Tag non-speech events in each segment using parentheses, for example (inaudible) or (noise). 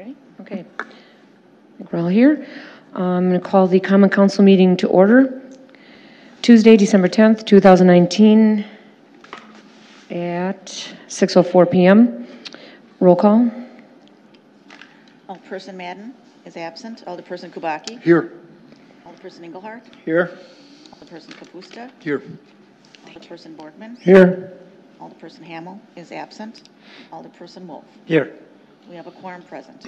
Ready? Okay. I think we're all here. Um, I'm going to call the Common Council meeting to order. Tuesday, December 10th, 2019, at 6:04 PM. Roll call. Alderperson Madden is absent. Alderperson Kubacki. Here. Alderperson Engelhardt. Here. Alderperson Kapusta. Here. Alderperson Borgman. Here. Alderperson Hamel is absent. Alderperson Wolf. Here. We have a quorum present.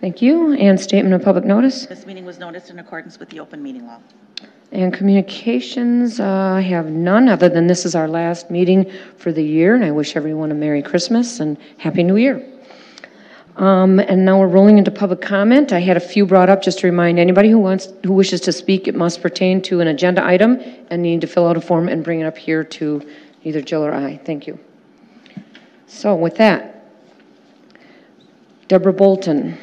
Thank you. And statement of public notice. This meeting was noticed in accordance with the open meeting law. And communications, uh, I have none, other than this is our last meeting for the year, and I wish everyone a Merry Christmas and Happy New Year. Um, And now we're rolling into public comment. I had a few brought up, just to remind anybody who wants, who wishes to speak, it must pertain to an agenda item and need to fill out a form and bring it up here to either Jill or I. Thank you. So with that, Deborah Bolton.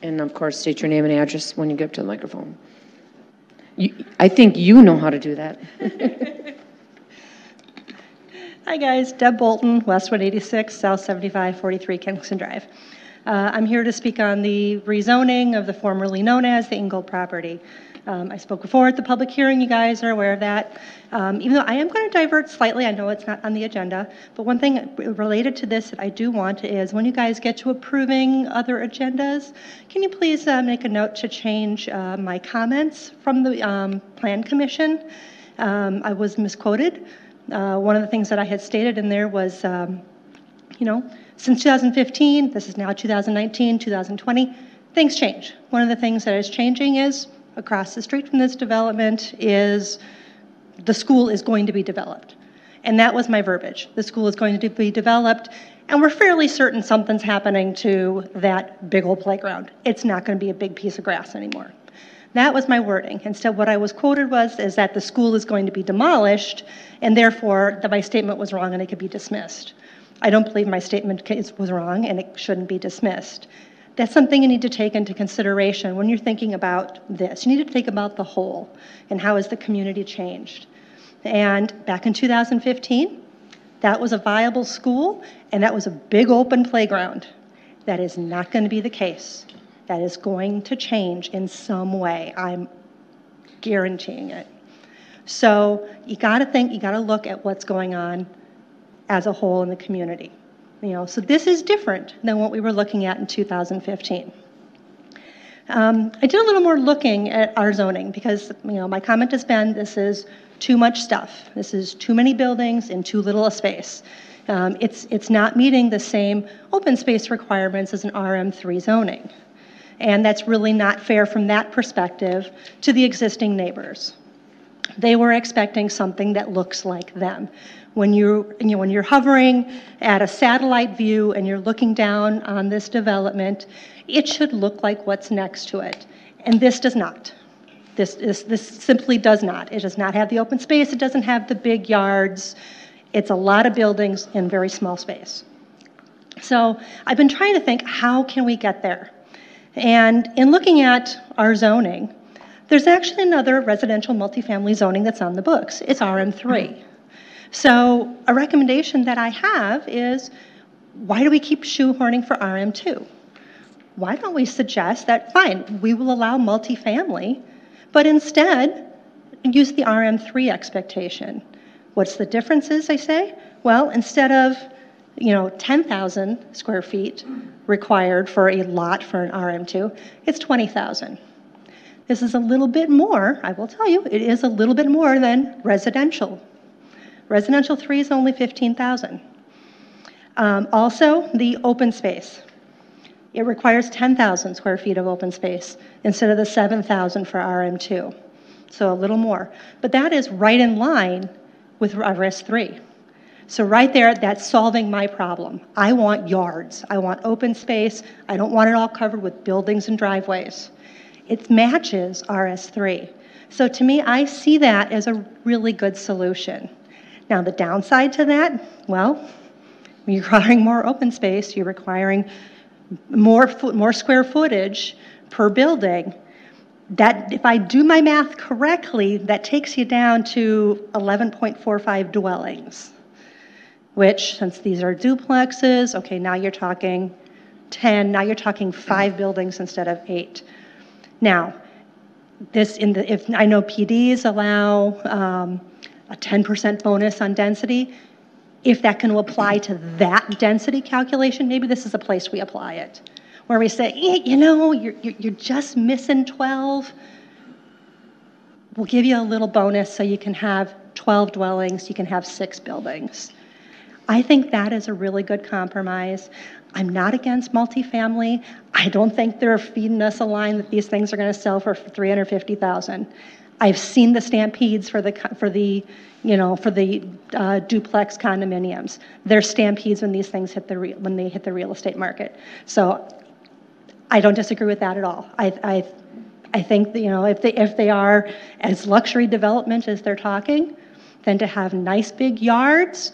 And of course, state your name and address when you get up to the microphone. You- I think you know how to do that. (laughs) Hi, guys. Deb Bolton, Westwood 86, South 7543 Kingston Drive. Uh, I'm here to speak on the rezoning of the formerly known as the Ingold property. Um, I spoke before at the public hearing, you guys are aware of that. Um, Even though I am going to divert slightly, I know it's not on the agenda, but one thing related to this that I do want is when you guys get to approving other agendas, can you please uh, make a note to change uh, my comments from the um, Plan Commission? Um, I was misquoted. Uh, One of the things that I had stated in there was, um, you know, since 2015, this is now 2019, 2020, things change. One of the things that is changing is, across the street from this development is, the school is going to be developed. And that was my verbiage. The school is going to be developed, and we're fairly certain something's happening to that big old playground. It's not going to be a big piece of grass anymore. That was my wording. Instead, what I was quoted was, is that the school is going to be demolished, and therefore, that my statement was wrong and it could be dismissed. I don't believe my statement was wrong and it shouldn't be dismissed. That's something you need to take into consideration when you're thinking about this. You need to think about the whole and how has the community changed. And back in 2015, that was a viable school and that was a big open playground. That is not going to be the case. That is going to change in some way. I'm guaranteeing it. So you got to think, you got to look at what's going on as a whole in the community. You know, so this is different than what we were looking at in 2015. Um, I did a little more looking at our zoning because, you know, my comment has been this is too much stuff. This is too many buildings in too little a space. Um, it's, it's not meeting the same open space requirements as an RM3 zoning. And that's really not fair from that perspective to the existing neighbors they were expecting something that looks like them. When you, you know, when you're hovering at a satellite view and you're looking down on this development, it should look like what's next to it. And this does not. This, is, this simply does not. It does not have the open space. It doesn't have the big yards. It's a lot of buildings in very small space. So I've been trying to think, how can we get there? And in looking at our zoning, there's actually another residential multifamily zoning that's on the books. It's RM3. So a recommendation that I have is, why do we keep shoehorning for RM2? Why don't we suggest that, fine, we will allow multifamily, but instead use the RM3 expectation? What's the differences, I say? Well, instead of, you know, 10,000 square feet required for a lot for an RM2, it's 20,000. This is a little bit more, I will tell you, it is a little bit more than residential. Residential 3 is only 15,000. Um, also, the open space. It requires 10,000 square feet of open space instead of the 7,000 for RM2. So a little more. But that is right in line with RS3. So right there, that's solving my problem. I want yards. I want open space. I don't want it all covered with buildings and driveways. It matches RS3. So to me, I see that as a really good solution. Now, the downside to that, well, you're (laughs) requiring more open space, you're requiring more, more square footage per building. That, if I do my math correctly, that takes you down to 11.45 dwellings, which, since these are duplexes, okay, now you're talking 10, now you're talking five buildings instead of eight. Now, this in the, if, I know PDs allow um, a 10% bonus on density. If that can apply to that density calculation, maybe this is a place we apply it. Where we say, "Eh, you know, you're, you're just missing 12. We'll give you a little bonus so you can have 12 dwellings, you can have six buildings. I think that is a really good compromise. I'm not against multifamily. I don't think they're feeding us a line that these things are going to sell for 350,000. I've seen the stampedes for the, for the, you know, for the uh, duplex condominiums. They're stampedes when these things hit the, re- when they hit the real estate market. So I don't disagree with that at all. I, I, I think, that, you know, if they, if they are as luxury development as they're talking, then to have nice big yards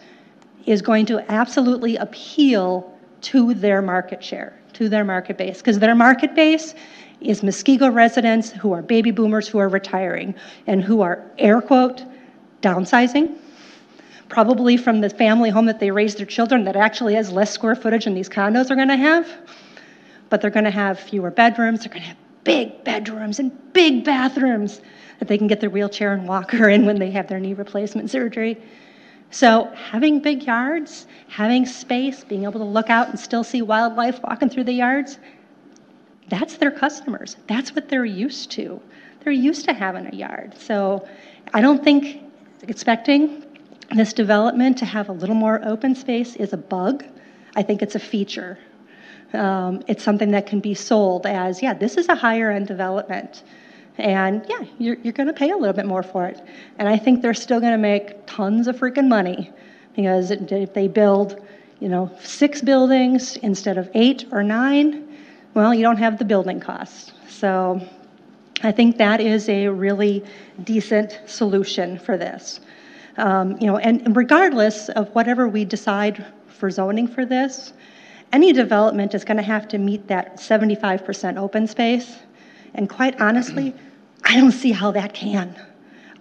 is going to absolutely appeal to their market share, to their market base. Because their market base is Muskego residents who are baby boomers who are retiring and who are, air quote, downsizing, probably from the family home that they raised their children that actually has less square footage than these condos are going to have but they're going to have fewer bedrooms. They're going to have big bedrooms and big bathrooms that they can get their wheelchair and walker in when they have their knee replacement surgery. So, having big yards, having space, being able to look out and still see wildlife walking through the yards, that's their customers. That's what they're used to. They're used to having a yard. So, I don't think expecting this development to have a little more open space is a bug. I think it's a feature. Um, it's something that can be sold as, yeah, this is a higher end development. And yeah, you're, you're going to pay a little bit more for it. And I think they're still going to make tons of freaking money because if they build, you know, six buildings instead of eight or nine, well, you don't have the building costs. So I think that is a really decent solution for this. Um, you know, and regardless of whatever we decide for zoning for this, any development is going to have to meet that 75% open space. And quite honestly, I don't see how that can.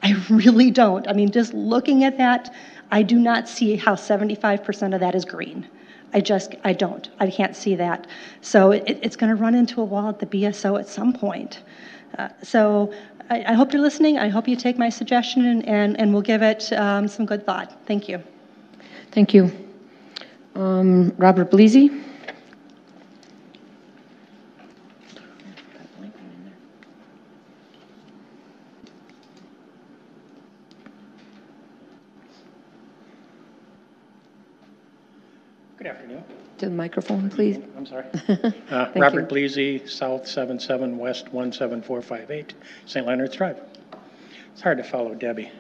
I really don't. I mean, just looking at that, I do not see how 75% of that is green. I just, I don't. I can't see that. So it, it's going to run into a wall at the BSO at some point. Uh, so I, I hope you're listening. I hope you take my suggestion and, and, and we'll give it um, some good thought. Thank you. Thank you. Um, Robert Bleasy? Good afternoon. To the microphone, please. I'm sorry. (laughs) Uh, Thank you. Robert Bleasy, South 77, West 17458, St. Leonard's Drive. It's hard to follow Debbie.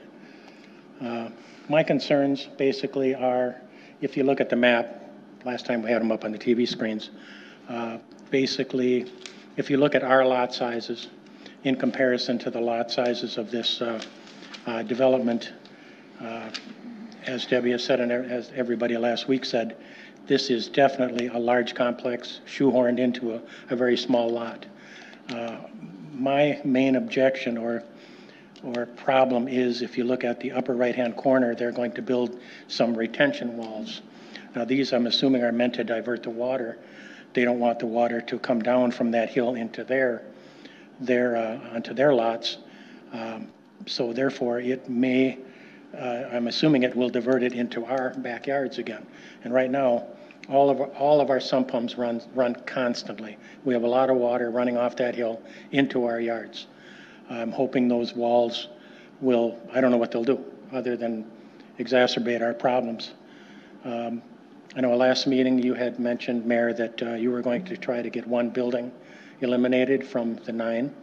Uh, My concerns basically are, if you look at the map, last time we had them up on the TV screens, uh, basically, if you look at our lot sizes in comparison to the lot sizes of this uh, uh, development, uh, as Debbie has said and as everybody last week said, this is definitely a large complex shoehorned into a, a very small lot. Uh, My main objection or, or problem is if you look at the upper right-hand corner, they're going to build some retention walls. Now, these, I'm assuming, are meant to divert the water. They don't want the water to come down from that hill into their, their, uh, onto their lots. Um, So therefore, it may, uh, I'm assuming it will divert it into our backyards again. And right now, all of, our- all of our sump pumps run, run constantly. We have a lot of water running off that hill into our yards. I'm hoping those walls will, I don't know what they'll do, other than exacerbate our problems. Um, I know last meeting you had mentioned, Mayor, that uh, you were going to try to get one building eliminated from the nine.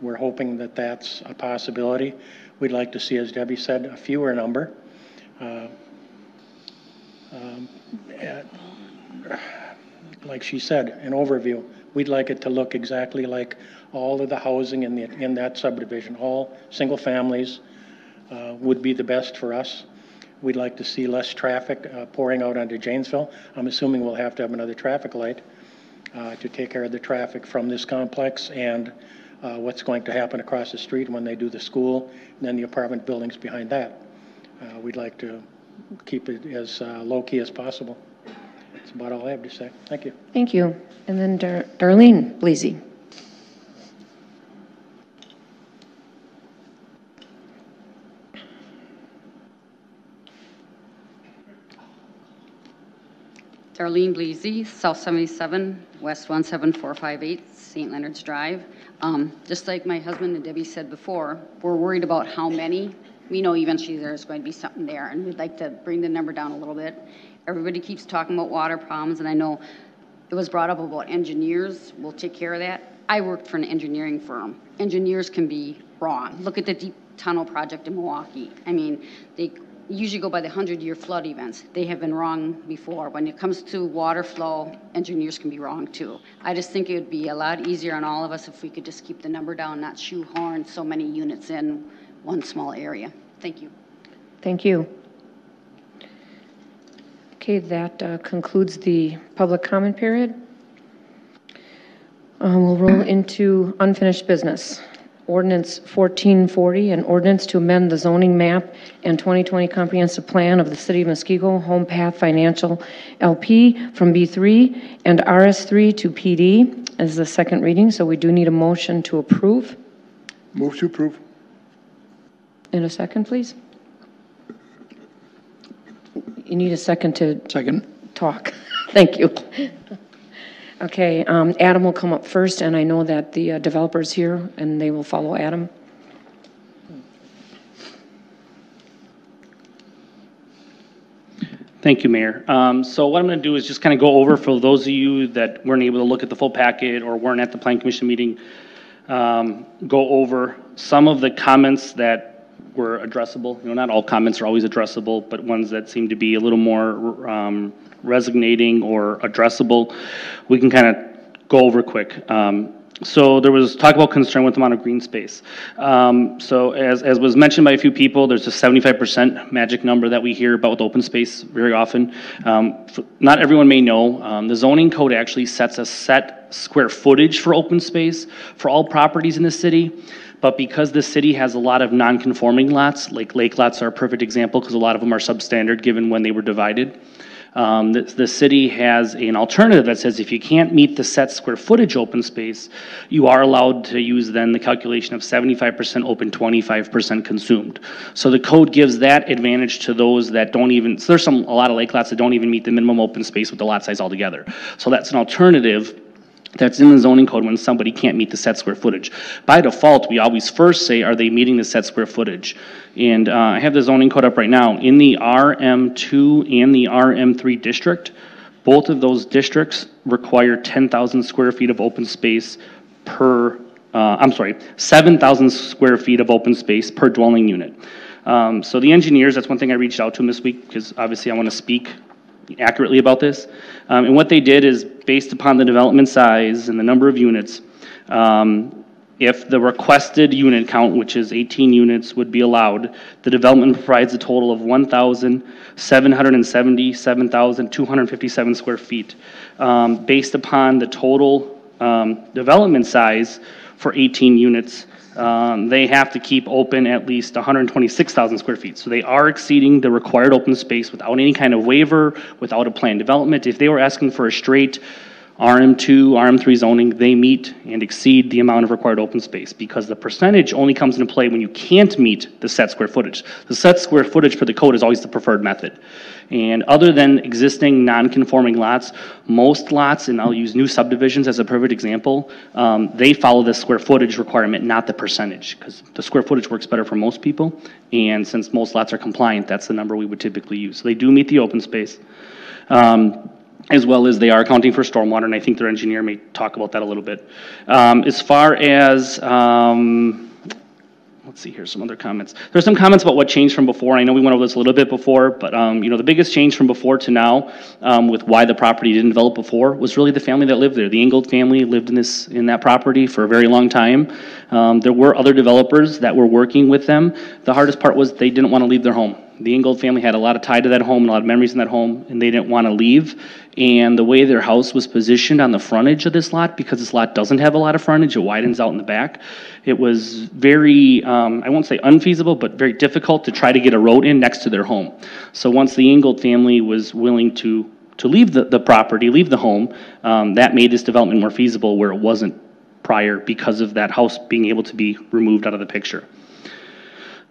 We're hoping that that's a possibility. We'd like to see, as Debbie said, a fewer number. Uh, um, uh, Like she said, an overview. We'd like it to look exactly like all of the housing in the, in that subdivision. All single families uh, would be the best for us. We'd like to see less traffic uh, pouring out onto Janesville. I'm assuming we'll have to have another traffic light uh, to take care of the traffic from this complex and uh, what's going to happen across the street when they do the school, and then the apartment buildings behind that. Uh, We'd like to keep it as uh, low-key as possible. That's about all I have to say. Thank you. Thank you. And then Dar- Darlene Bleasy. Darlene Bleasy, South 77, West 17458, St. Leonard's Drive. Um, Just like my husband and Debbie said before, we're worried about how many. We know eventually there's going to be something there, and we'd like to bring the number down a little bit. Everybody keeps talking about water problems, and I know it was brought up about engineers will take care of that. I worked for an engineering firm. Engineers can be wrong. Look at the deep tunnel project in Milwaukee. I mean, they usually go by the 100-year flood events. They have been wrong before. When it comes to water flow, engineers can be wrong too. I just think it would be a lot easier on all of us if we could just keep the number down, not shoehorn so many units in one small area. Thank you. Thank you. Okay, that uh, concludes the public comment period. Uh, We'll roll into unfinished business. Ordinance 1440, an ordinance to amend the zoning map and 2020 comprehensive plan of the City of Muskego Home Path Financial LP from B3 and RS3 to PD as the second reading, so we do need a motion to approve. Move to approve. In a second, please. You need a second to Second. talk. (laughs) Thank you. Okay, um, Adam will come up first, and I know that the uh, developer's here, and they will follow Adam. Thank you, Mayor. Um, So what I'm going to do is just kind of go over, for those of you that weren't able to look at the full packet or weren't at the Plan Commission meeting, um, go over some of the comments that were addressable. You know, not all comments are always addressable, but ones that seem to be a little more um, resignating or addressable, we can kind of go over quick. Um, So there was talk about concern with the amount of green space. Um, So as, as was mentioned by a few people, there's a 75% magic number that we hear about with open space very often. Um, f- Not everyone may know, um, the zoning code actually sets a set square footage for open space for all properties in the city. But because the city has a lot of non-conforming lots, like lake lots are a perfect example because a lot of them are substandard given when they were divided. Um, the, the city has an alternative that says if you can't meet the set square footage open space, you are allowed to use then the calculation of 75% open, 25% consumed. So the code gives that advantage to those that don't even, so there's some, a lot of lake lots that don't even meet the minimum open space with the lot size altogether. So that's an alternative that's in the zoning code when somebody can't meet the set square footage. By default, we always first say, are they meeting the set square footage? And uh, I have the zoning code up right now. In the RM2 and the RM3 district, both of those districts require 10,000 square feet of open space per, uh, I'm sorry, 7,000 square feet of open space per dwelling unit. Um, So the engineers, that's one thing I reached out to them this week, because obviously I want to speak accurately about this. Um, And what they did is, based upon the development size and the number of units, um, if the requested unit count, which is 18 units, would be allowed, the development provides a total of 1,777,257 square feet. Um, Based upon the total um, development size for 18 units, um, they have to keep open at least 126,000 square feet. So they are exceeding the required open space without any kind of waiver, without a planned development. If they were asking for a straight RM2, RM3 zoning, they meet and exceed the amount of required open space because the percentage only comes into play when you can't meet the set square footage. The set square footage for the code is always the preferred method. And other than existing non-conforming lots, most lots, and I'll use new subdivisions as a perfect example, um, they follow the square footage requirement, not the percentage, because the square footage works better for most people. And since most lots are compliant, that's the number we would typically use. So they do meet the open space. Um, as well as they are accounting for stormwater, and I think their engineer may talk about that a little bit. Um, As far as, um, let's see here, some other comments. There's some comments about what changed from before. I know we went over this a little bit before, but, um, you know, the biggest change from before to now, um, with why the property didn't develop before, was really the family that lived there. The Ingold family lived in this, in that property for a very long time. Um, There were other developers that were working with them. The hardest part was they didn't want to leave their home. The Ingold family had a lot of tie to that home, a lot of memories in that home, and they didn't want to leave. And the way their house was positioned on the frontage of this lot, because this lot doesn't have a lot of frontage, it widens out in the back, it was very, um, I won't say unfeasible, but very difficult to try to get a road in next to their home. So once the Ingold family was willing to to leave the, the property, leave the home. Um, That made this development more feasible where it wasn't prior because of that house being able to be removed out of the picture.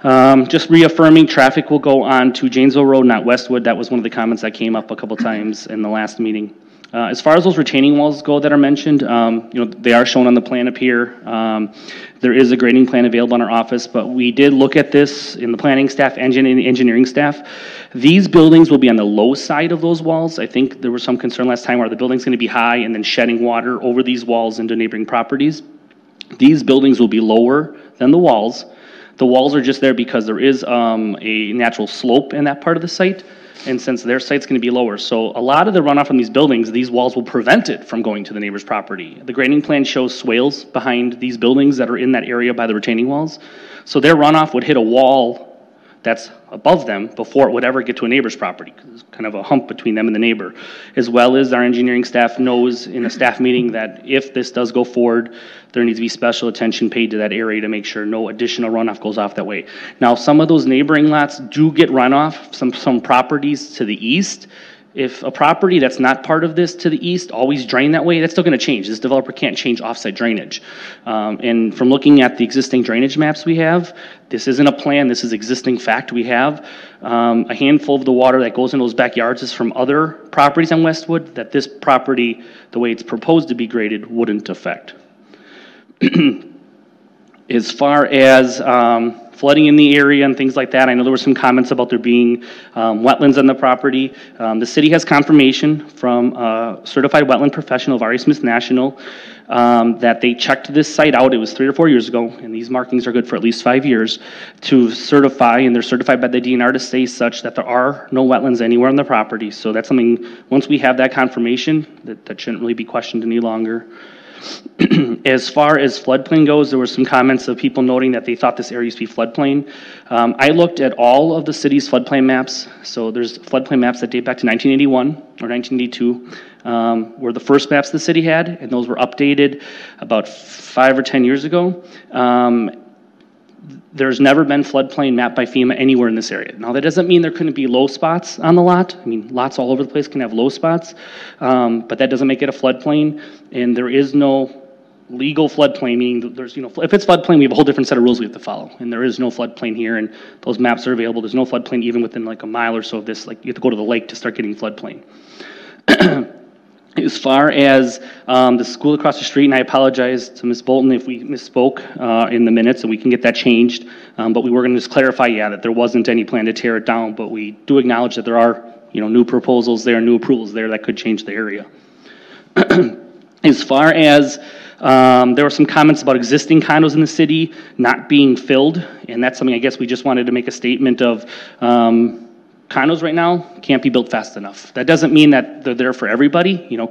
Um, Just reaffirming, traffic will go on to Janesville Road, not Westwood. That was one of the comments that came up a couple times in the last meeting. Uh, As far as those retaining walls go that are mentioned, um, you know, they are shown on the plan up here. Um, There is a grading plan available in our office, but we did look at this in the planning staff and engineering staff. These buildings will be on the low side of those walls. I think there was some concern last time where the building's going to be high and then shedding water over these walls into neighboring properties. These buildings will be lower than the walls. The walls are just there because there is um, a natural slope in that part of the site, and since their site's going to be lower. So a lot of the runoff from these buildings, these walls will prevent it from going to the neighbor's property. The grading plan shows swales behind these buildings that are in that area by the retaining walls. So their runoff would hit a wall that's above them before it would ever get to a neighbor's property. There's kind of a hump between them and the neighbor. As well as our engineering staff knows in a staff meeting that if this does go forward, there needs to be special attention paid to that area to make sure no additional runoff goes off that way. Now, some of those neighboring lots do get runoff, some, some properties to the east. If a property that's not part of this to the east always drain that way, that's still gonna change. This developer can't change offsite drainage. Um, and from looking at the existing drainage maps we have, this isn't a plan, this is existing fact we have. Um, a handful of the water that goes into those backyards is from other properties on Westwood that this property, the way it's proposed to be graded, wouldn't affect. (clears throat) As far as um, flooding in the area and things like that, I know there were some comments about there being um, wetlands on the property. Um, The city has confirmation from a certified wetland professional of RA Smith National um, that they checked this site out, it was three or four years ago, and these markings are good for at least five years, to certify, and they're certified by the DNR to say such that there are no wetlands anywhere on the property. So that's something, once we have that confirmation, that that shouldn't really be questioned any longer. (clears throat) As far as floodplain goes, there were some comments of people noting that they thought this area used to be floodplain. Um, I looked at all of the city's floodplain maps, so there's floodplain maps that date back to 1981 or 1982, um, were the first maps the city had, and those were updated about five or 10 years ago. Um, there's never been floodplain mapped by FEMA anywhere in this area. Now, that doesn't mean there couldn't be low spots on the lot. I mean, lots all over the place can have low spots, um, but that doesn't make it a floodplain, and there is no legal floodplain, meaning there's, you know, if it's floodplain, we have a whole different set of rules we have to follow, and there is no floodplain here, and those maps are available. There's no floodplain even within like a mile or so of this, like, you have to go to the lake to start getting floodplain. (clears throat) As far as um, the school across the street, and I apologize to Ms. Bolton if we misspoke uh, in the minutes, and we can get that changed. Um, But we were going to just clarify, yeah, that there wasn't any plan to tear it down, but we do acknowledge that there are, you know, new proposals there, new approvals there that could change the area. (clears throat) As far as, um, there were some comments about existing condos in the city not being filled, and that's something I guess we just wanted to make a statement of, um, condos right now can't be built fast enough. That doesn't mean that they're there for everybody, you know,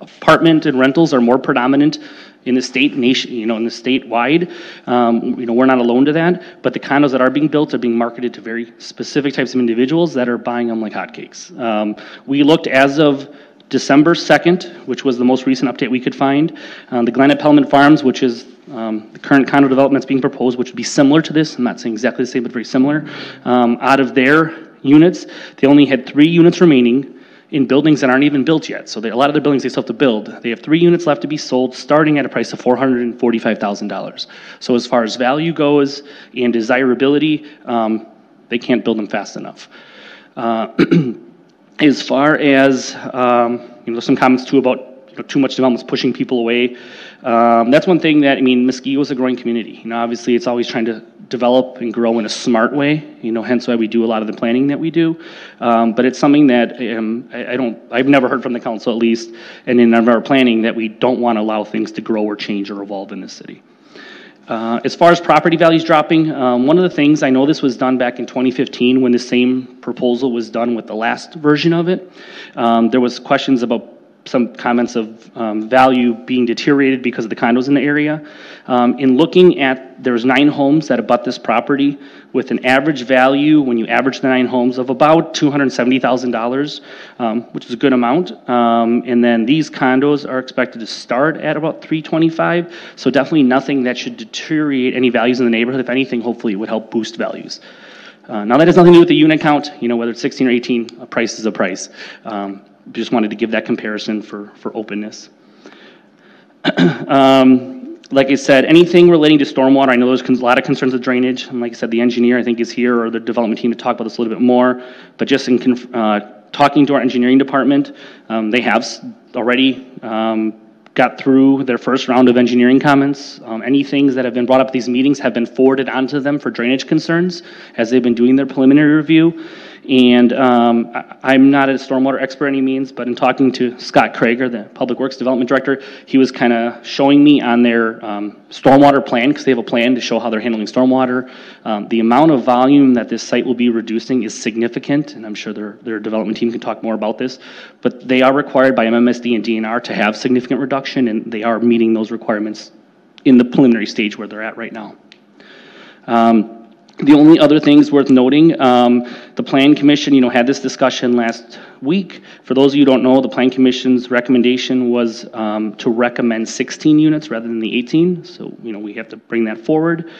apartment and rentals are more predominant in the state nation, you know, in the statewide. Um, you know, we're not alone to that, but the condos that are being built are being marketed to very specific types of individuals that are buying them like hotcakes. Um, we looked as of December 2nd, which was the most recent update we could find. Uh, The Glen at Pellmann Farms, which is um, the current condo development that's being proposed, which would be similar to this, I'm not saying exactly the same, but very similar. Um, Out of their units, they only had three units remaining in buildings that aren't even built yet. So they- a lot of the buildings they still have to build. They have three units left to be sold, starting at a price of $445,000. So as far as value goes and desirability, um, they can't build them fast enough. Uh, (clears throat) As far as, um, you know, some comments too about, too much development is pushing people away. Um, that's one thing that, I mean, Muskego is a growing community. You know, obviously, it's always trying to develop and grow in a smart way, you know, hence why we do a lot of the planning that we do. Um, but it's something that, um, I, I don't, I've never heard from the council at least, and in our planning, that we don't want to allow things to grow or change or evolve in this city. Uh, As far as property values dropping, um, one of the things, I know this was done back in 2015 when the same proposal was done with the last version of it. Um, There was questions about some comments of um, value being deteriorated because of the condos in the area. Um, In looking at, there's nine homes that abut this property with an average value, when you average the nine homes, of about $270,000, um, which is a good amount. Um, And then these condos are expected to start at about 325, so definitely nothing that should deteriorate any values in the neighborhood. If anything, hopefully it would help boost values. Uh, Now, that has nothing to do with the unit count, you know, whether it's 16 or 18, a price is a price. Just wanted to give that comparison for, for openness. (clears throat) Um, Like I said, anything relating to stormwater, I know there's a lot of concerns with drainage. And like I said, the engineer, I think, is here, or the development team to talk about this a little bit more. But just in, uh, talking to our engineering department, um, they have already um, got through their first round of engineering comments. Um, Any things that have been brought up at these meetings have been forwarded onto them for drainage concerns as they've been doing their preliminary review. And um, I'm not a stormwater expert any means, but in talking to Scott Kroeger, the Public Works Development Director, he was kind of showing me on their um, stormwater plan, because they have a plan to show how they're handling stormwater. Um, The amount of volume that this site will be reducing is significant, and I'm sure their, their development team can talk more about this. But they are required by MMSD and DNR to have significant reduction, and they are meeting those requirements in the preliminary stage where they're at right now. Um, The only other things worth noting, um, the Plan Commission, you know, had this discussion last week. For those of you who don't know, the Plan Commission's recommendation was um, to recommend 16 units rather than the 18. So, you know, we have to bring that forward.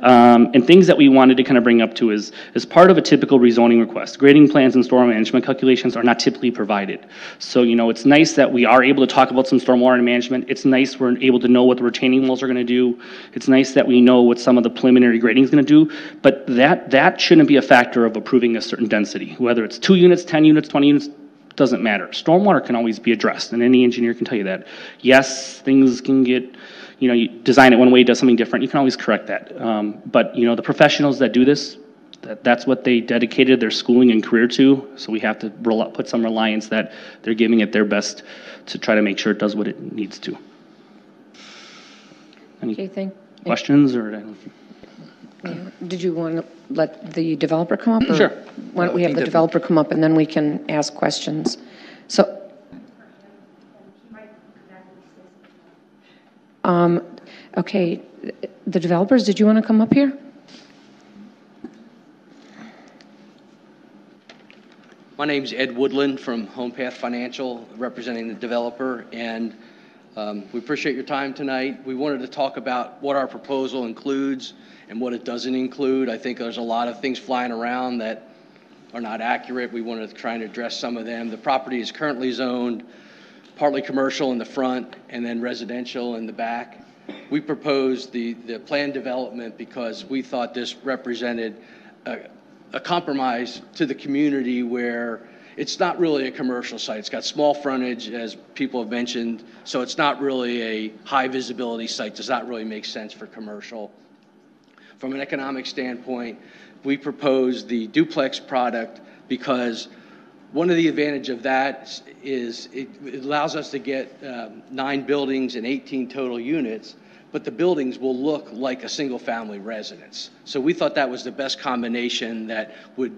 Um, And things that we wanted to kind of bring up to is, as part of a typical rezoning request, grading plans and storm management calculations are not typically provided. So, you know, it's nice that we are able to talk about some stormwater management. It's nice we're able to know what the retaining walls are going to do. It's nice that we know what some of the preliminary grading is going to do. But that, that shouldn't be a factor of approving a certain density. Whether it's two units, 10 units, 20 units, doesn't matter. Stormwater can always be addressed, and any engineer can tell you that. Yes, things can get, you know, you design it one way, it does something different, you can always correct that. Um, But, you know, the professionals that do this, that, that's what they dedicated their schooling and career to, so we have to rel- put some reliance that they're giving it their best to try to make sure it does what it needs to. Okay, thank, questions, or? Did you want to let the developer come up? or Sure. Why don't we have the developer come up and then we can ask questions? So. Um, okay, the developers, did you want to come up here? My name's Ed Woodland from Home Path Financial, representing the developer, and um, we appreciate your time tonight. We wanted to talk about what our proposal includes and what it doesn't include. I think there's a lot of things flying around that are not accurate. We wanted to try and address some of them. The property is currently zoned partly commercial in the front and then residential in the back. We proposed the, the planned development because we thought this represented a, a compromise to the community where it's not really a commercial site. It's got small frontage, as people have mentioned, so it's not really a high visibility site. Does not really make sense for commercial. From an economic standpoint, we proposed the duplex product because one of the advantage of that is it it allows us to get um, nine buildings and 18 total units, but the buildings will look like a single-family residence. So we thought that was the best combination that would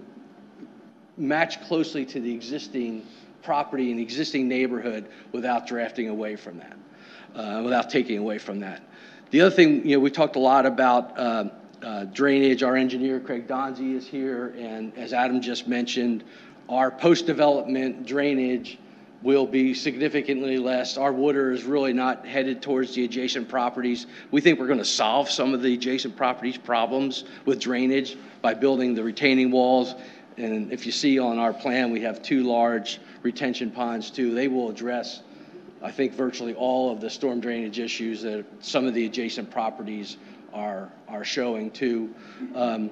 match closely to the existing property and existing neighborhood without drafting away from that, uh, without taking away from that. The other thing, you know, we talked a lot about um, uh, drainage. Our engineer, Craig Donzi, is here, and as Adam just mentioned, our post-development drainage will be significantly less. Our water is really not headed towards the adjacent properties. We think we're going to solve some of the adjacent properties' problems with drainage by building the retaining walls. And if you see on our plan, we have two large retention ponds too. They will address, I think, virtually all of the storm drainage issues that some of the adjacent properties are, are showing too. Um,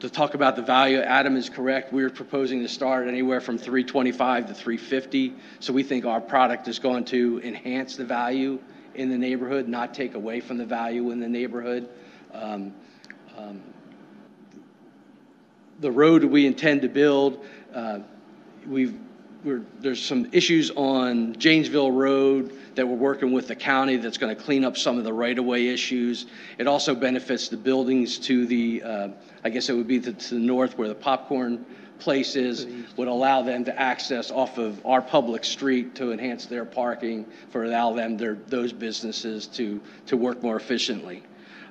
to talk about the value, Adam is correct. We're proposing to start anywhere from 325 to 350. So we think our product is going to enhance the value in the neighborhood, not take away from the value in the neighborhood. Um, um, the road we intend to build, uh, we've, we're, there's some issues on Janesville Road that we're working with the county that's going to clean up some of the right-of-way issues. It also benefits the buildings to the, uh, I guess it would be to to the north where the popcorn place is, would allow them to access off of our public street to enhance their parking, for allow them, their, those businesses to, to work more efficiently.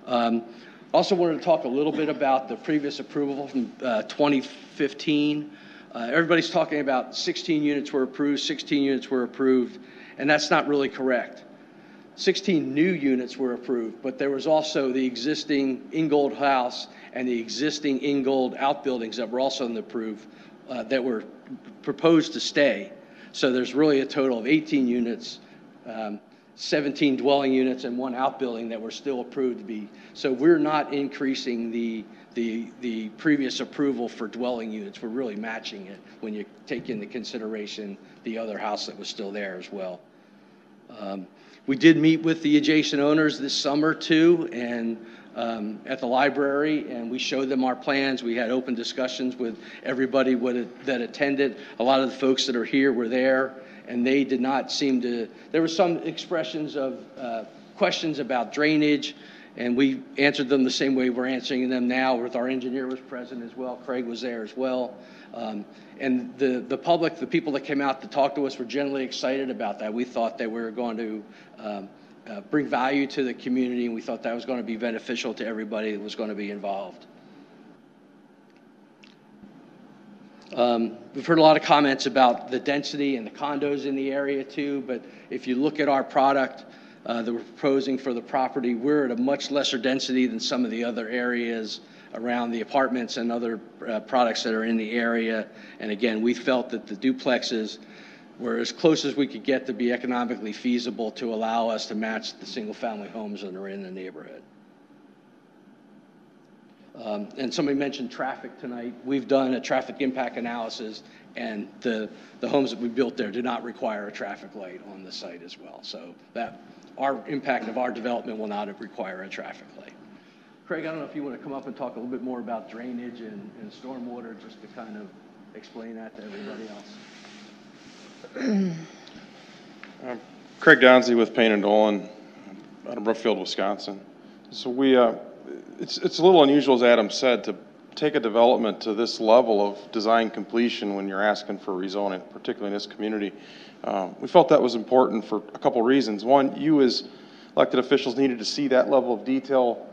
Um, Also wanted to talk a little bit about the previous approval from uh, 2015. Uh, Everybody's talking about 16 units were approved, 16 units were approved, and that's not really correct. 16 new units were approved, but there was also the existing Ingold House and the existing Ingold outbuildings that were also in the approved, uh, that were proposed to stay. So there's really a total of 18 units, um, 17 dwelling units, and one outbuilding that were still approved to be. So we're not increasing the, the, the previous approval for dwelling units. We're really matching it when you take into consideration the other house that was still there as well. Um, We did meet with the adjacent owners this summer too, and um, at the library, and we showed them our plans. We had open discussions with everybody that attended. A lot of the folks that are here were there, and they did not seem to, there were some expressions of uh, questions about drainage, and we answered them the same way we're answering them now, with our engineer was present as well, Craig was there as well. Um, And the, the public, the people that came out to talk to us were generally excited about that. We thought that we were going to um, uh, bring value to the community, and we thought that was going to be beneficial to everybody that was going to be involved. Um, We've heard a lot of comments about the density and the condos in the area too, but if you look at our product uh, that we're proposing for the property, we're at a much lesser density than some of the other areas around the apartments and other uh, products that are in the area. And again, we felt that the duplexes were as close as we could get to be economically feasible to allow us to match the single-family homes that are in the neighborhood. Um, And somebody mentioned traffic tonight. We've done a traffic impact analysis, and the, the homes that we built there do not require a traffic light on the site as well. So that, our impact of our development will not require a traffic light. Craig, I don't know if you want to come up and talk a little bit more about drainage and, and stormwater, just to kind of explain that to everybody else. (clears throat) Craig Donzie with Payne and Dolan out of Brookfield, Wisconsin. So we, uh, it's, it's a little unusual, as Adam said, to take a development to this level of design completion when you're asking for rezoning, particularly in this community. Um, We felt that was important for a couple reasons. One, you as elected officials needed to see that level of detail.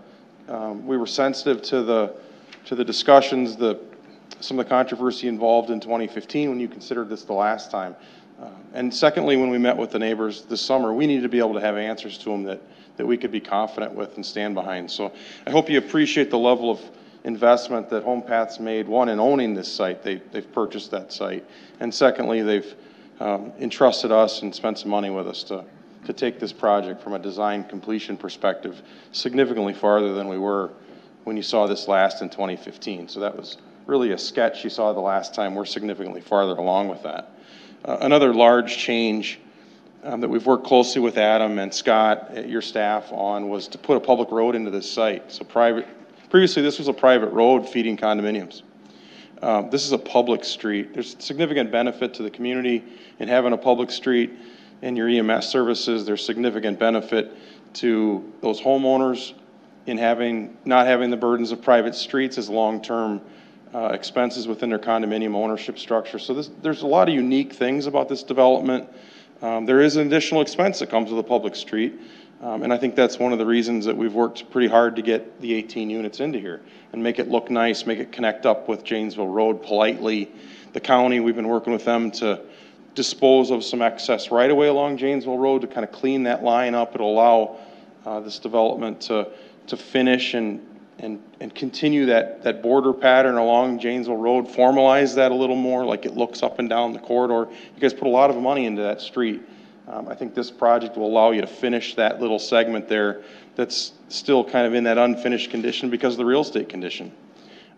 Um, We were sensitive to the, to the discussions, the, some of the controversy involved in 2015 when you considered this the last time. Uh, And secondly, when we met with the neighbors this summer, we needed to be able to have answers to them that, that we could be confident with and stand behind. So I hope you appreciate the level of investment that Home Path's made, one, in owning this site, they, they've purchased that site. And secondly, they've um, entrusted us and spent some money with us to, to take this project from a design completion perspective significantly farther than we were when you saw this last in 2015. So that was really a sketch you saw the last time. We're significantly farther along with that. Uh, Another large change um, that we've worked closely with Adam and Scott, uh, your staff, on was to put a public road into this site. So private, previously, this was a private road feeding condominiums. Um, This is a public street. There's significant benefit to the community in having a public street and your EMS services. There's significant benefit to those homeowners in having, not having the burdens of private streets as long-term uh, expenses within their condominium ownership structure. So this, there's a lot of unique things about this development. Um, There is an additional expense that comes with a public street, um, and I think that's one of the reasons that we've worked pretty hard to get the 18 units into here and make it look nice, make it connect up with Janesville Road politely. The county, we've been working with them to dispose of some excess right-of-way along Janesville Road to kind of clean that line up. It'll allow uh, this development to, to finish and, and, and continue that, that border pattern along Janesville Road, formalize that a little more, like it looks up and down the corridor. You guys put a lot of money into that street. Um, I think this project will allow you to finish that little segment there that's still kind of in that unfinished condition because of the real estate condition.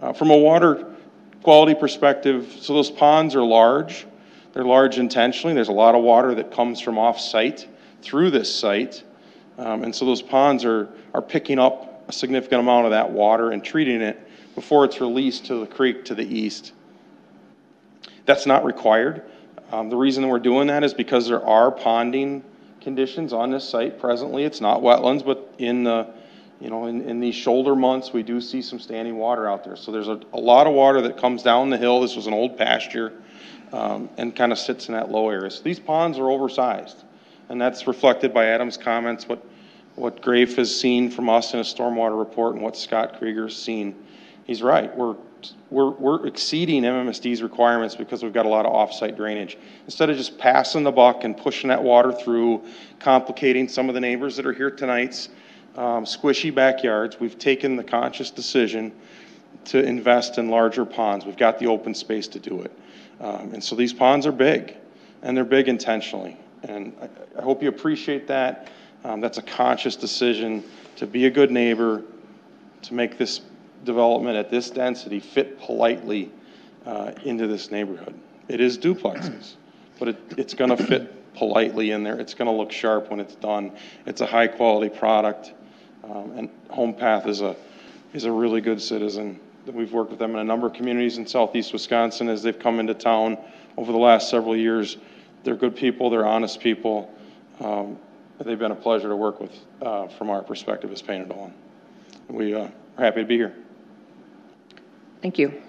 Uh, From a water quality perspective, so those ponds are large. They're large intentionally. There's a lot of water that comes from off-site through this site. Um, And so those ponds are, are picking up a significant amount of that water and treating it before it's released to the creek to the east. That's not required. Um, The reason we're doing that is because there are ponding conditions on this site presently. It's not wetlands, but in the, you know, in, in these shoulder months, we do see some standing water out there. So there's a, a lot of water that comes down the hill. This was an old pasture um, and kind of sits in that low area. So these ponds are oversized. And that's reflected by Adam's comments, what, what Grafe has seen from us in a stormwater report and what Scott Kroeger's seen. He's right. We're, we're, we're exceeding MMSD's requirements because we've got a lot of off-site drainage. Instead of just passing the buck and pushing that water through, complicating some of the neighbors that are here tonight's um, squishy backyards, we've taken the conscious decision to invest in larger ponds. We've got the open space to do it. Um, and so these ponds are big. and they're big intentionally. And I, I hope you appreciate that. Um, that's a conscious decision to be a good neighbor, to make this development at this density fit politely uh, into this neighborhood. It is duplexes, but it, it's going to fit politely in there. It's going to look sharp when it's done. It's a high-quality product, um, and HomePath is a, is a really good citizen. We've worked with them in a number of communities in southeast Wisconsin as they've come into town over the last several years. They're good people, they're honest people. Um, They've been a pleasure to work with uh, from our perspective as Painted On. We uh, are happy to be here. Thank you.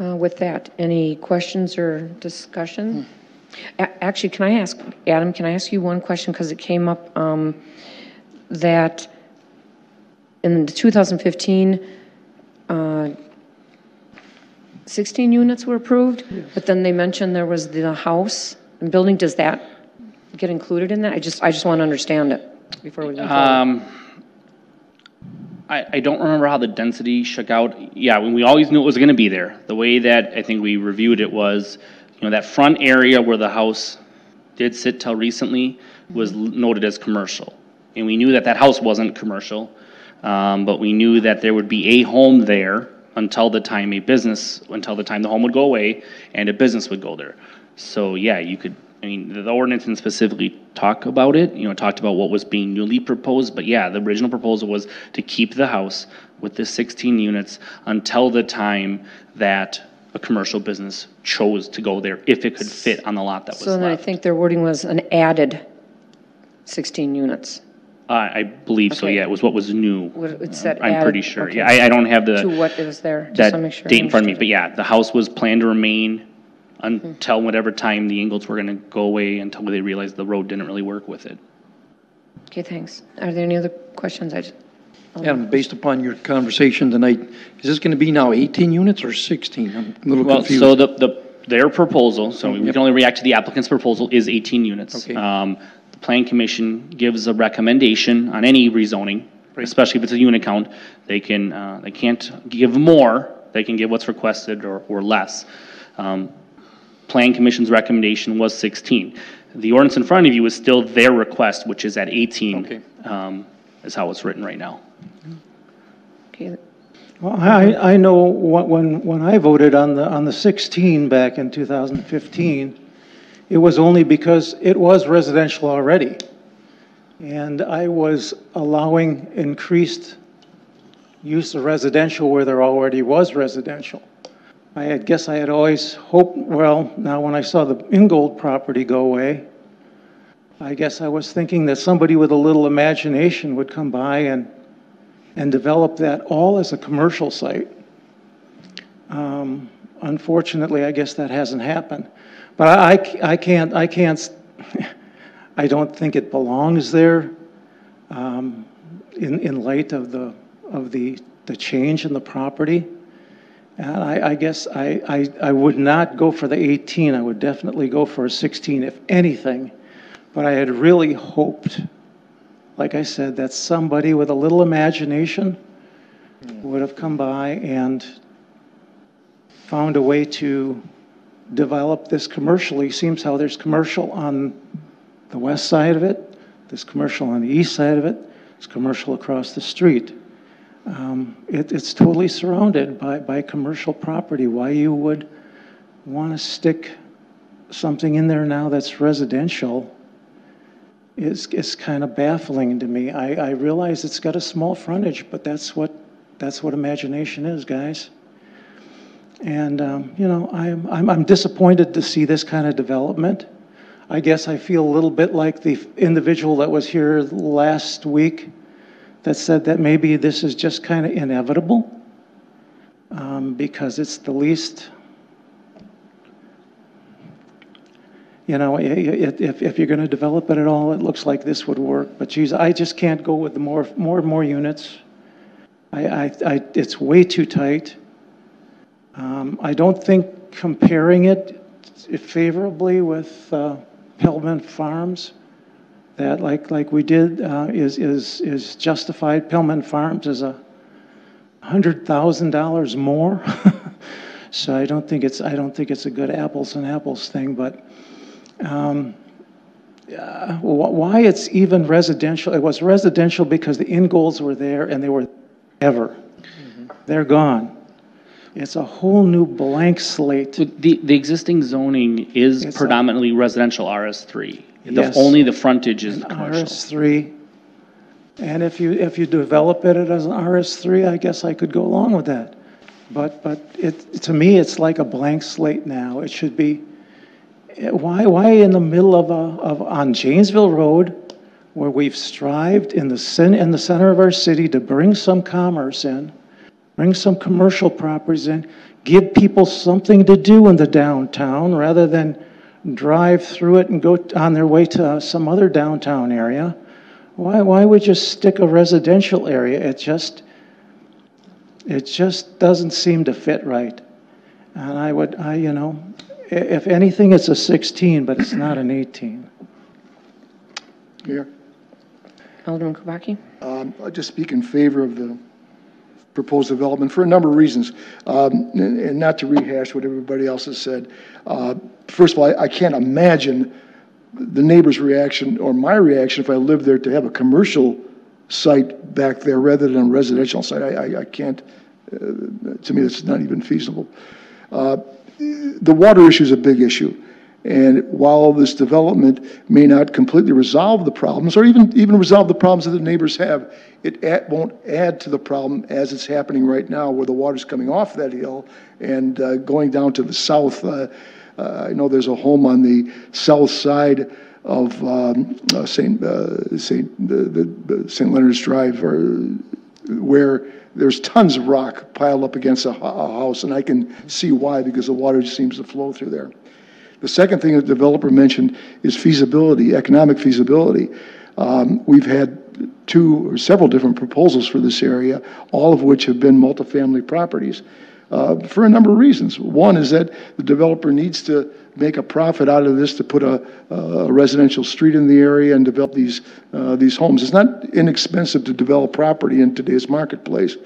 Uh, With that, any questions or discussion? A- Actually, can I ask, Adam, can I ask you one question? Because it came up um, that in 2015, uh, 16 units were approved, but then they mentioned there was the house and building. Does that get included in that? I just, I just want to understand it before we move. Um, I, I don't remember how the density shook out. Yeah, we we always knew it was gonna be there. The way that I think we reviewed it was, you know, that front area where the house did sit till recently was noted as commercial. And we knew that that house wasn't commercial, um, but we knew that there would be a home there until the time a business, until the time the home would go away and a business would go there. So, yeah, you could, I mean, the ordinance didn't specifically talk about it, you know, it talked about what was being newly proposed, but yeah, the original proposal was to keep the house with the 16 units until the time that a commercial business chose to go there, if it could fit on the lot that was So then I left. think their wording was an added 16 units. I, I believe so, Okay. yeah, it was what was new. What it said I'm pretty added, sure, okay. yeah, I, I don't have the. To what is there, just to make sure. I date in front of me, understood. but yeah, the house was planned to remain until whatever time the Ingolds were gonna go away until they realized the road didn't really work with it. Okay, thanks. Are there any other questions? I just, Adam, based upon your conversation tonight, is this going to be now 18 units or 16? I'm a little Well, confused. so the, the, their proposal, so we Yep. can only react to the applicant's proposal, is 18 units. Okay. Um, The plan commission gives a recommendation on any rezoning, especially if it's a unit count. They can, uh, they can't give more, they can give what's requested or, or less. Um, Plan commission's recommendation was 16. The ordinance in front of you is still their request, which is at 18. Okay. um, Is how it's written right now. okay, Well, I, I know wh- when, when I voted on the, on the 16 back in 2015, it was only because it was residential already. And I was allowing increased use of residential where there already was residential. I had, guess I had always hoped, well, now when I saw the Ingold property go away, I guess I was thinking that somebody with a little imagination would come by and and develop that all as a commercial site. Um, Unfortunately, I guess that hasn't happened. But I, I I can't, I can't, (laughs) I don't think it belongs there um, in, in light of the, of the, the change in the property. And I, I guess I, I, I would not go for the 18, I would definitely go for a 16 if anything. But I had really hoped like I said, that somebody with a little imagination would have come by and found a way to develop this commercially. Seems how there's commercial on the west side of it, there's commercial on the east side of it, there's commercial across the street. Um, it, it's totally surrounded by, by commercial property. Why you would want to stick something in there now that's residential is, is kind of baffling to me. I, I realize it's got a small frontage, but that's what, that's what imagination is, guys. And, um, you know, I'm, I'm, I'm disappointed to see this kind of development. I guess I feel a little bit like the individual that was here last week that said that maybe this is just kind of inevitable um, because it's the least you know, if, if you're going to develop it at all, it looks like this would work. But geez, I just can't go with the more, more and more units. I, I, I, it's way too tight. Um, I don't think comparing it favorably with uh, Farms, that like, like we did, uh, is, is, is justified. Pellmann Farms is a hundred thousand dollars more. (laughs) So I don't think it's, I don't think it's a good apples and apples thing, but, um, uh, wh- why it's even residential, it was residential because the Ingolds were there and they were ever. They're gone. It's a whole new blank slate. The, the existing zoning is It's a- predominantly residential RS3. The- Yes. Only the frontage is commercial. RS3. And if you, if you develop it as an RS3, I guess I could go along with that. But, but it, to me, it's like a blank slate now. It should be, eh, why, why in the middle of a, of, on Janesville Road, where we've strived in the cen, in the center of our city to bring some commerce in, bring some commercial properties in, give people something to do in the downtown rather than drive through it and go on their way to some other downtown area. Why, why would you stick a residential area? It just, it just doesn't seem to fit right. And I would, I, you know, if anything, it's a 16, but it's not an 18. Mayor, Alderman Kubacki? um, I'll just speak in favor of the proposed development for a number of reasons, Um, and and not to rehash what everybody else has said. Uh, First of all, I- I can't imagine the neighbor's reaction or my reaction if I lived there to have a commercial site back there rather than a residential site. I, I- I can't, uh, to me, it's not even feasible. Uh, The water issue is a big issue. And while this development may not completely resolve the problems, or even, even resolve the problems that the neighbors have, it add- won't add to the problem as it's happening right now, where the water's coming off that hill and uh, going down to the south. Uh, uh, I know there's a home on the south side of um, uh, St. uh, St. the St. Leonard's Drive, or where there's tons of rock piled up against a, a house, and I can see why, because the water just seems to flow through there. The second thing the developer mentioned is feasibility, economic feasibility. Um, We've had two or several different proposals for this area, all of which have been multifamily properties, uh, for a number of reasons. One is that the developer needs to make a profit out of this to put a a residential street in the area and develop these, uh, these homes. It's not inexpensive to develop property in today's marketplace.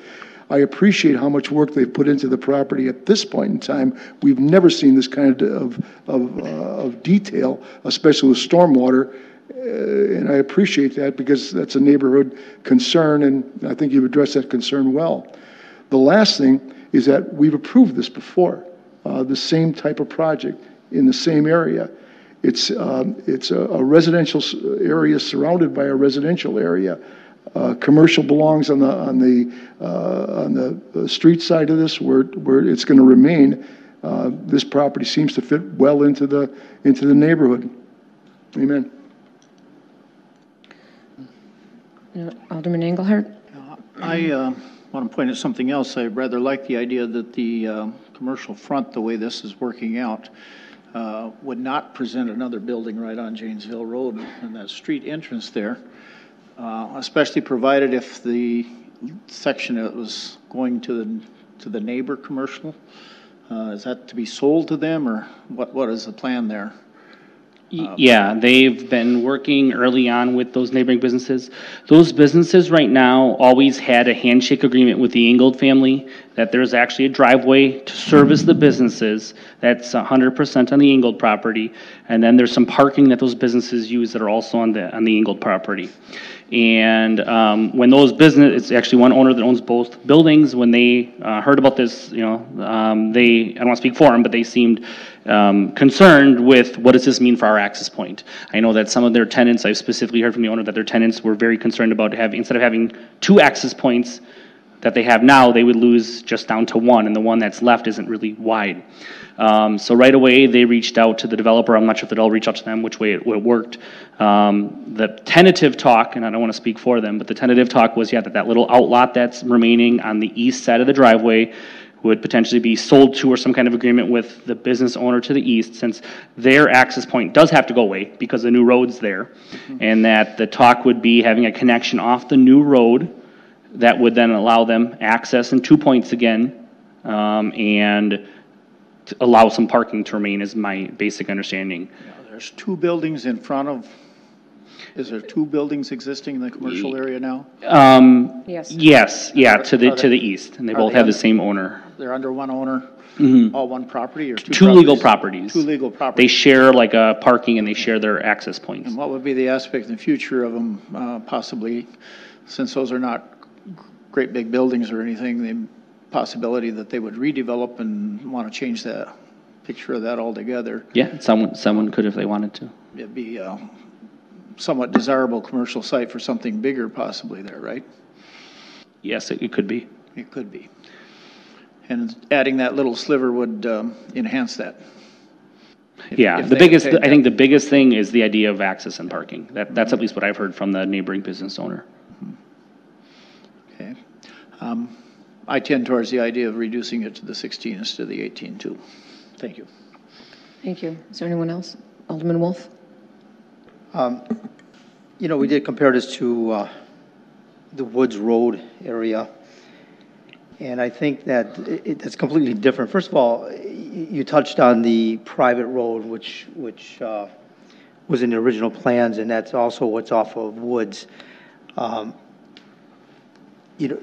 I appreciate how much work they've put into the property at this point in time. We've never seen this kind of, of, uh, of detail, especially with stormwater. Uh, And I appreciate that because that's a neighborhood concern, and I think you've addressed that concern well. The last thing is that we've approved this before, uh, the same type of project in the same area. It's, um, it's a a residential area surrounded by a residential area. Uh, Commercial belongs on the, on the, uh, on the uh, street side of this where, where it's going to remain. Uh, This property seems to fit well into the, into the neighborhood. Amen. Uh, Alderman Engelhardt? I uh, want to point out something else. I rather like the idea that the uh, commercial front, the way this is working out, uh, would not present another building right on Janesville Road and that street entrance there, uh, especially provided if the section that was going to the, to the neighbor commercial, uh, is that to be sold to them, or what, what is the plan there? Y- Yeah, they've been working early on with those neighboring businesses. Those businesses right now always had a handshake agreement with the Ingold family, that there's actually a driveway to service the businesses, that's hundred percent on the Ingold property, and then there's some parking that those businesses use that are also on the, on the Ingold property. And um, when those business, it's actually one owner that owns both buildings, when they uh, heard about this, you know, um, they, I don't want to speak for them, but they seemed um, concerned with what does this mean for our access point? I know that some of their tenants, I've specifically heard from the owner that their tenants were very concerned about having, instead of having two access points that they have now, they would lose just down to one, and the one that's left isn't really wide. Um, so right away, they reached out to the developer. I'm not sure if they'll reach out to them, which way it, it worked. Um, the tentative talk, and I don't want to speak for them, but the tentative talk was, yeah, that that little outlot that's remaining on the east side of the driveway would potentially be sold to or some kind of agreement with the business owner to the east, since their access point does have to go away because the new road's there. And that the talk would be having a connection off the new road that would then allow them access in two points again, um, and to allow some parking to remain is my basic understanding. There's two buildings in front of, is there two buildings existing in the commercial area now? Um, Yes. yes, yeah, to the, to the east, and they are both they have the same owner. They're under one owner, all one property or two Two legal properties? Two legal properties. They properties. share like a parking and they share their access points. And what would be the aspect in the future of them uh, possibly, since those are not great big buildings or anything, the possibility that they would redevelop and want to change the picture of that altogether? Yeah, someone, someone could if they wanted to. It'd be a somewhat desirable commercial site for something bigger possibly there, right? Yes, it, it could be. It could be. And adding that little sliver would um, enhance that. If- Yeah, if the biggest, paid I think the biggest thing is the idea of access and parking. That, that's at least what I've heard from the neighboring business owner. Okay. Um, I tend towards the idea of reducing it to the 16 instead of the 18 too. Thank you. Thank you. Is there anyone else? Alderman Wolf? Um, You know, we did compare this to uh, the Woods Road area, and I think that it- it's completely different. First of all, you touched on the private road, which, which uh, was in the original plans, and that's also what's off of Woods. Um, You know,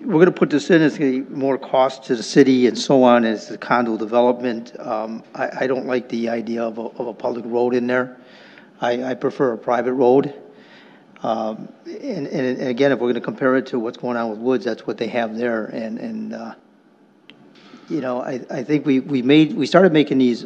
we're going to put this in, it's going to be more cost to the city and so on as the condo development. Um, I, I don't like the idea of a, of a public road in there. I, I prefer a private road. Um, And, and and again, if we're going to compare it to what's going on with Woods, that's what they have there. And, and, uh, you know, I, I think we, we made, we started making these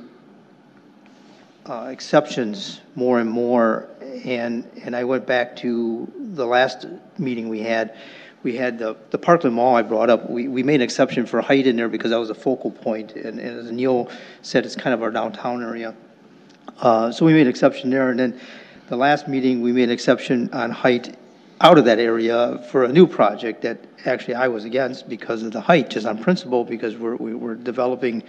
uh, exceptions more and more. And, and I went back to the last meeting we had. We had the, the Parkland Mall I brought up. We, we made an exception for height in there because that was a focal point. And, and as Neil said, it's kind of our downtown area. Uh, So we made an exception there, and then the last meeting, we made an exception on height out of that area for a new project that actually I was against because of the height, just on principle, because we're, we- we're developing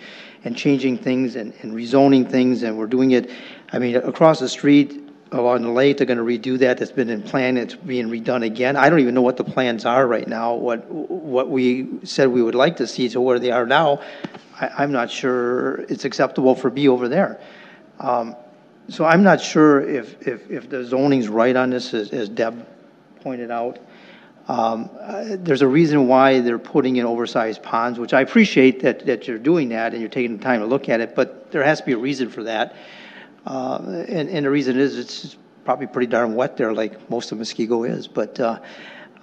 and changing things and and rezoning things, and we're doing it, I mean, across the street along the lake, they're gonna redo that, that's been in plan, it's being redone again. I don't even know what the plans are right now, what, what we said we would like to see to where they are now. I, I'm not sure it's acceptable for B over there. Um, So I'm not sure if, if, if the zoning's right on this, as, as Deb pointed out. Um, uh, There's a reason why they're putting in oversized ponds, which I appreciate that, that you're doing that and you're taking the time to look at it, but there has to be a reason for that. Uh, And, and the reason is, it's probably pretty darn wet there, like most of Muskego is, but, uh,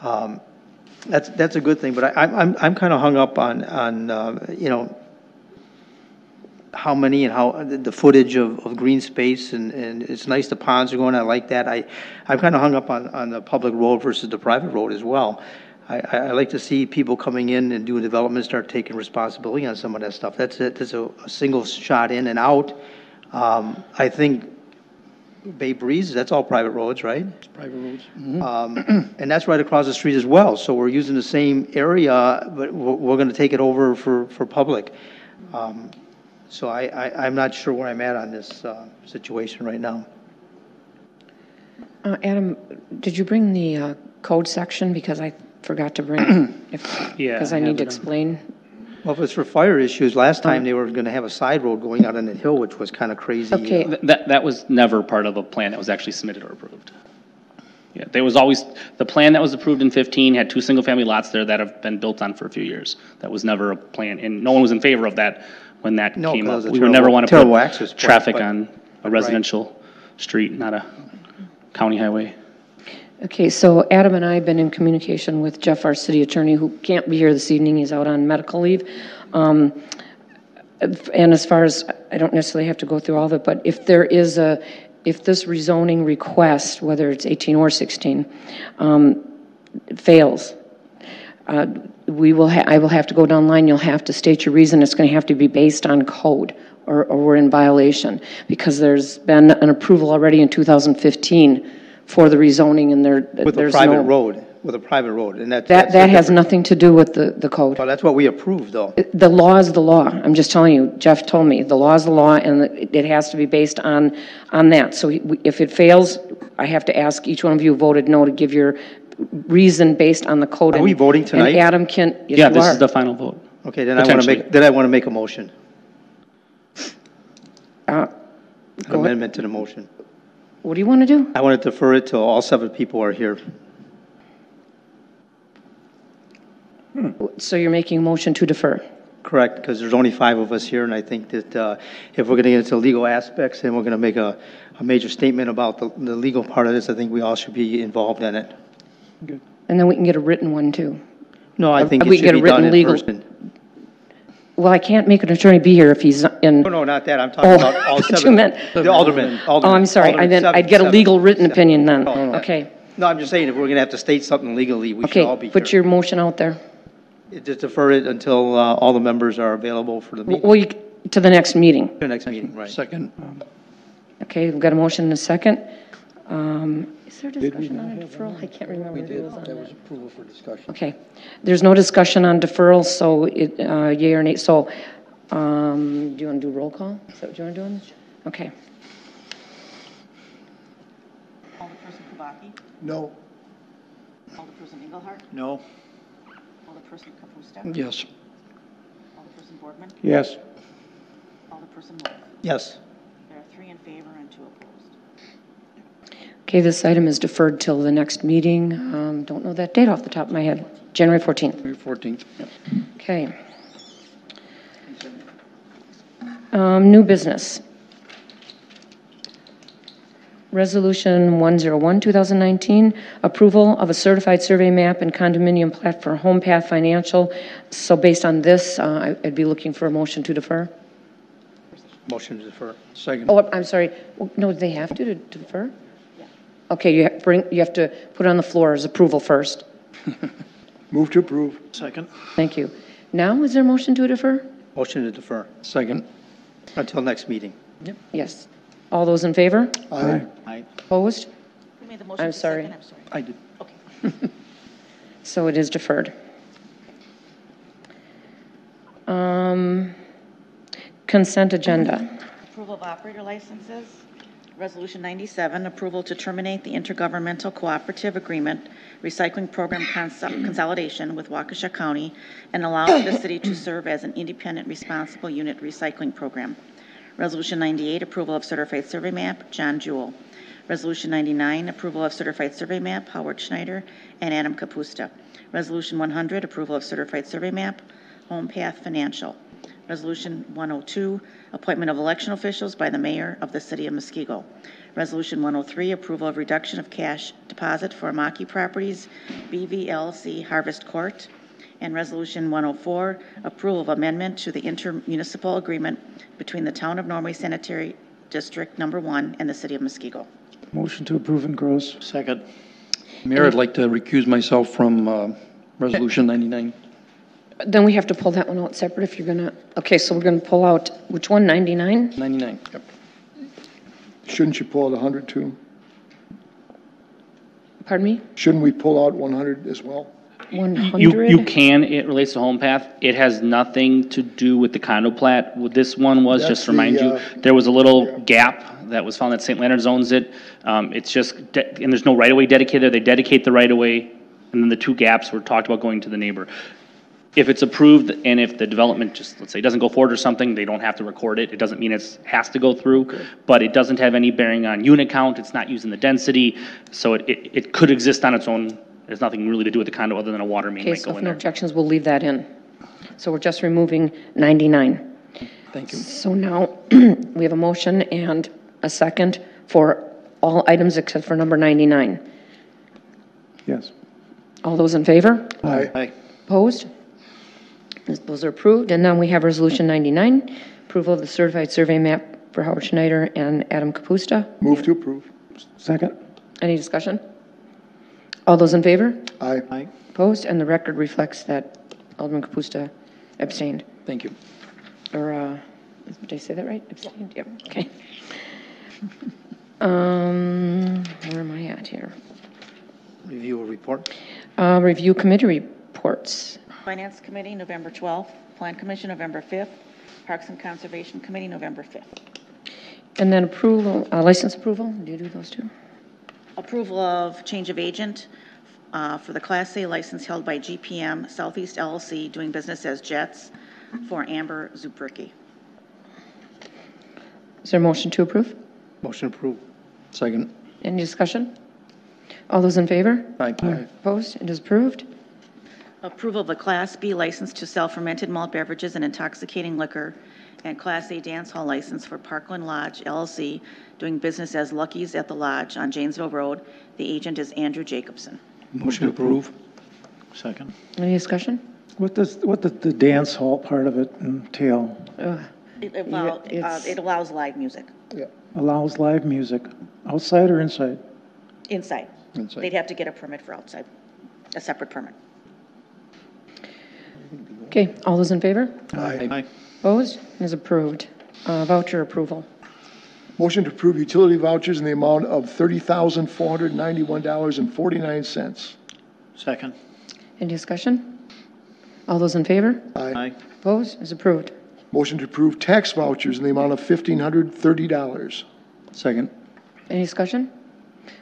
um, that's, that's a good thing, but I, I'm, I'm, I'm kind of hung up on, on, uh, you know, how many and how, the footage of, of green space, and, and it's nice the ponds are going, I like that. I, I'm kind of hung up on, on the public road versus the private road as well. I, I I like to see people coming in and doing development, start taking responsibility on some of that stuff. That's it, that's a, a single shot in and out. Um, I think Bay Breeze, that's all private roads, right? Private roads. Um, (clears throat) And that's right across the street as well. So we're using the same area, but we're, we're going to take it over for, for public. Um, So I, I, I'm not sure where I'm at on this uh, situation right now. Uh, Adam, did you bring the uh, code section? Because I forgot to bring it. (clears throat) if- Yeah, Because I I need have to on. explain. Well, if it's for fire issues, last time they were going to have a side road going out on the hill, which was kind of crazy. Okay. Uh, Th- That, that was never part of a plan that was actually submitted or approved. Yeah, there was always, the plan that was approved in 15 had two single-family lots there that have been built on for a few years. That was never a plan, and no one was in favor of that when that No, came 'cause up. it's We would never terrible- want to terrible put access point, traffic but- on a residential street, not a county highway. Okay, so Adam and I have been in communication with Jeff, our city attorney, who can't be here this evening, he's out on medical leave. Um, And as far as, I don't necessarily have to go through all of it, but if there is a, if this rezoning request, whether it's 18 or 16, um, fails, uh, we will, ha- I will have to go down line, you'll have to state your reason, it's going to have to be based on code, or, or we're in violation, because there's been an approval already in 2015 for the rezoning, and there, With a there's private no... road, with a private road, and that. That, that's that has different. nothing to do with the, the code. Well, that's what we approved, though. Uh, the law is the law, I'm just telling you, Jeff told me, the law is the law, and it it has to be based on, on that. So he- if it fails, I have to ask each one of you voted no to give your reason based on the code. Are we and- voting tonight? And Adam can, yes, Yeah, you this is are. the final vote. Okay, then I want to Potentially. make, then I want to make a motion, Uh, an Go ahead. amendment to the motion. What do you want to do? I want to defer it till all seven people are here. So you're making a motion to defer? correct, because there's only five of us here, and I think that uh, if we're going to get into legal aspects and we're going to make a, a major statement about the, the legal part of this, I think we all should be involved in it. And then we can get a written one, too. No, I think We it get should a be done written in legal- person. Well, I can't make an attorney be here if he's in. No, no, not that, I'm talking Oh, about (laughs) all I thought you seven. meant- The aldermen, Oh. I'm sorry, I aldermen, meant, I'd get a legal written opinion then. No, no. Okay, No, I'm just saying, if we're going to have to state something legally, we should all be okay, here. put your motion out there. Just defer it until uh, all the members are available for the meeting, Well, you, to the next meeting. the next meeting, right? Second. Okay, we've got a motion and a second. Um, Is there discussion on a deferral? I can't remember who was on that. approval for discussion. Okay, there's no discussion on deferral, so it, uh, yea or nay, so, um, do you want to do roll call? Is that what you want to do on this? Okay, Alderperson Kubacki? No. Alderperson Engelhardt? No? Alderperson Kapusta? Yes. Alderperson Boardman? Yes. Alderperson Wolf? Yes. There are three in favor and two opposed. Okay, this item is deferred till the next meeting. Um, don't know that date off the top of my head. January 14th. May 14th. Okay. Um, New business. Resolution 101, 2019, approval of a certified survey map and condominium plat for Home Path Financial. So based on this, uh, I- I'd be looking for a motion to defer. Motion to defer. Second. Oh, I'm sorry. No, they have to defer? Okay, you have, bring, you have to put it on the floor as approval first. (laughs) Move to approve. Second? Thank you. Now, is there a motion to defer? Motion to defer Second. until next meeting. Yes. All those in favor? Aye. Aye. Opposed? Who made the motion? I'm to sorry. second? I'm sorry. I did. Okay. (laughs) So it is deferred. Um, Consent agenda. Approval of operator licenses. Resolution 97, approval to terminate the intergovernmental cooperative agreement recycling program cons- consolidation with Waukesha County and allow the city to serve as an independent responsible unit recycling program. Resolution 98, approval of certified survey map, John Jewell. Resolution 99, approval of certified survey map, Howard Schneider and Adam Kapusta. Resolution 100, approval of certified survey map, Home Path Financial. Resolution 102, appointment of election officials by the mayor of the city of Muskego. Resolution 103, approval of reduction of cash deposit for Amaki Properties, BVLC Harvest Court. And Resolution 104, approval of amendment to the intermunicipal agreement between the Town of Norway Sanitary District Number One and the city of Muskego. Motion to approve and gross. Second? Mayor, I'd like to recuse myself from uh, Resolution 99. Then we have to pull that one out separate if you're gonna, okay, so we're gonna pull out, which one, 99? 99. Yep. Shouldn't you pull out 100 too? Pardon me? Shouldn't we pull out 100 as well? 100? You, you can, it relates to home path. It has nothing to do with the condo plat. What This one was, That's just to remind the, you, uh, there was a little gap that was found that St. Leonard's owns it. Um, it's just, de- and there's no right-of-way dedicated. They dedicate the right-of-way, and then the two gaps were talked about going to the neighbor. If it's approved and if the development just, let's say, doesn't go forward or something, they don't have to record it. It doesn't mean it's, has to go through, but it doesn't have any bearing on unit count. It's not using the density, so it, it, it could exist on its own. There's nothing really to do with the condo other than a water main Okay, might so go if in no there. objections, we'll leave that in. So we're just removing 99. Thank you. So now, (clears throat) we have a motion and a second for all items except for number 99. Yes. All those in favor? Aye. Aye. Opposed? Those are approved. And then we have Resolution 99, approval of the certified survey map for Howard Schneider and Adam Kapusta. Move to approve. Second? Any discussion? All those in favor? Aye. Aye. Opposed? And the record reflects that Alderman Kapusta abstained. Thank you. Or, uh, did I say that right? Abstained? Yep, okay. Um, where am I at here? Review a report. Uh, review committee reports. Finance Committee, November 12th. Plan Commission, November 5th. Parks and Conservation Committee, November 5th. And then approval, uh, license approval, do you do those two? Approval of change of agent uh, for the Class A license held by GPM Southeast LLC doing business as Jets for Amber Zubricki. Is there a motion to approve? Motion approved. Second. Any discussion? All those in favor? Aye. Opposed? It is approved. Approval of a Class B license to sell fermented malt beverages and intoxicating liquor and Class A dance hall license for Parkland Lodge LLC, doing business as Lucky's at the Lodge on Janesville Road. The agent is Andrew Jacobson. Motion to approve. Second. Any discussion? What does, what does the dance hall part of it entail? Ugh. It allow- uh, it's- it allows live music Allows live music, outside or inside? inside. Inside. They'd have to get a permit for outside, a separate permit. Okay, all those in favor? Aye. Opposed? Is approved. Uh, Voucher approval. Motion to approve utility vouchers in the amount of $30,491.49. Second. Any discussion? All those in favor? Aye. Opposed? Is approved. Motion to approve tax vouchers in the amount of $1,530. Second. Any discussion?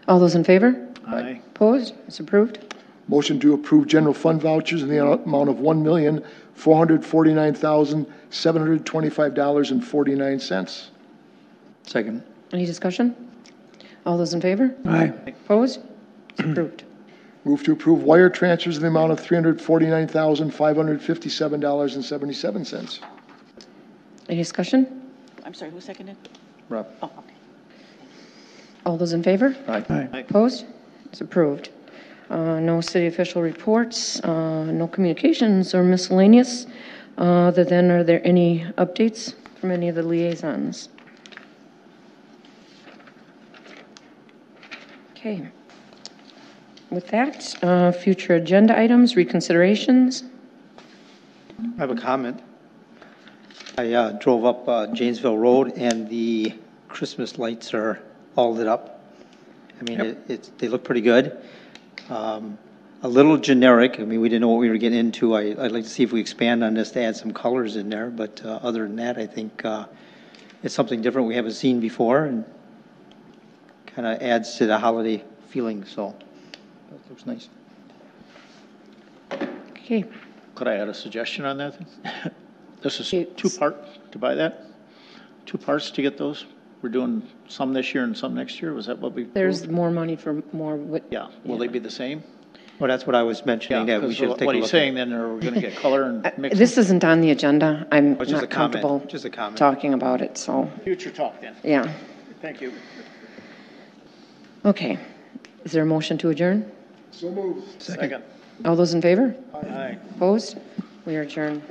All those in favor? Aye. Opposed? Is approved. Motion to approve general fund vouchers in the amount of $1,449,725.49. Second. Any discussion? All those in favor? Aye. Opposed? Is approved. Move to approve wire transfers in the amount of $349,557.77. Any discussion? I'm sorry, who seconded? Rob. Oh, okay. All those in favor? Aye. Aye. Opposed? It's approved. Uh, No city official reports, uh, no communications or miscellaneous. Uh, Other than, are there any updates from any of the liaisons? Okay. With that, uh, future agenda items, reconsiderations. I have a comment. I uh, drove up uh, Janesville Road, and the Christmas lights are all lit up. I mean, it- it's, they look pretty good. Um, A little generic, I mean, we didn't know what we were getting into. I- I'd like to see if we expand on this to add some colors in there, but uh, other than that, I think uh, it's something different we haven't seen before, and kind of adds to the holiday feeling, so that looks nice. Okay, Could I add a suggestion on that? (laughs) This is It's- two part to buy that? Two parts to get those? We're doing some this year and some next year? Was that what we? there's approved? more money for more, what- Yeah. Will they be the same? Well, that's what I was mentioning, Yeah, that we because should take a what look he's at. saying, then are we going to get color and (laughs) mix? this isn't on the agenda. I'm Oh, it's just not a comment, comfortable just a comment. talking about it, so, Future talk then. yeah. Thank you. Okay. Is there a motion to adjourn? So moved. Second. All those in favor? Aye. Opposed? We are adjourned.